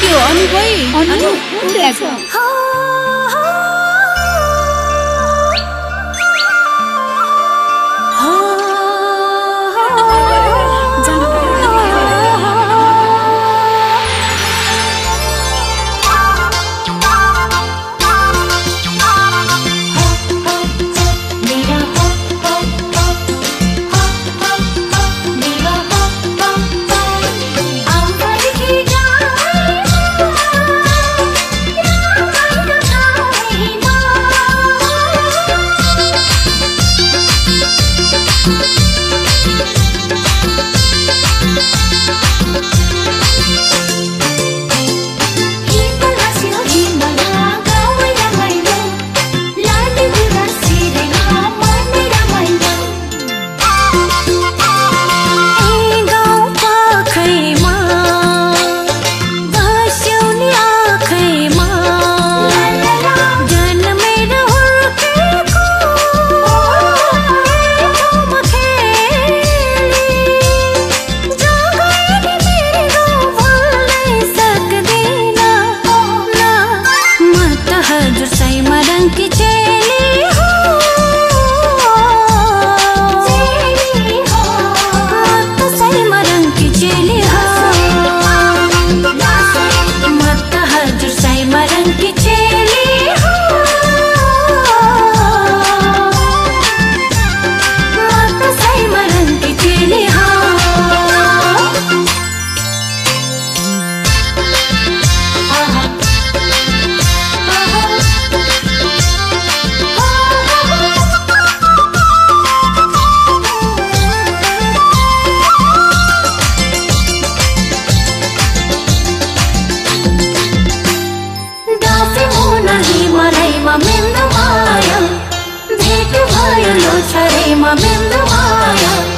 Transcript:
त्यो अनुभव अनु जानु उडिरहेछ खुशी